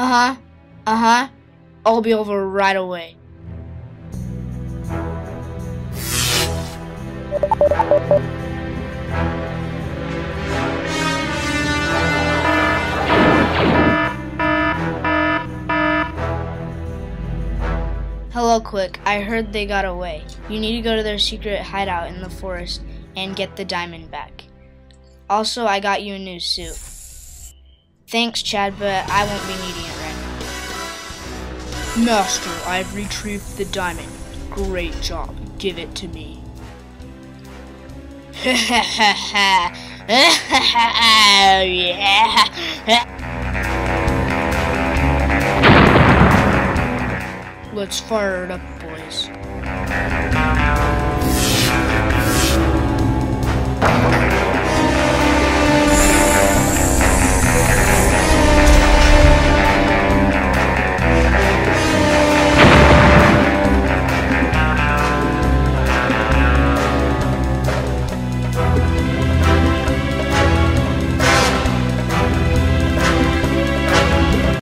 Uh-huh. Uh-huh. I'll be over right away. Hello, Quick. I heard they got away. You need to go to their secret hideout in the forest and get the diamond back. Also, I got you a new suit. Thanks, Chad, but I won't be needing it. Master, I've retrieved the diamond. Great job. Give it to me. Let's fire it up, boys.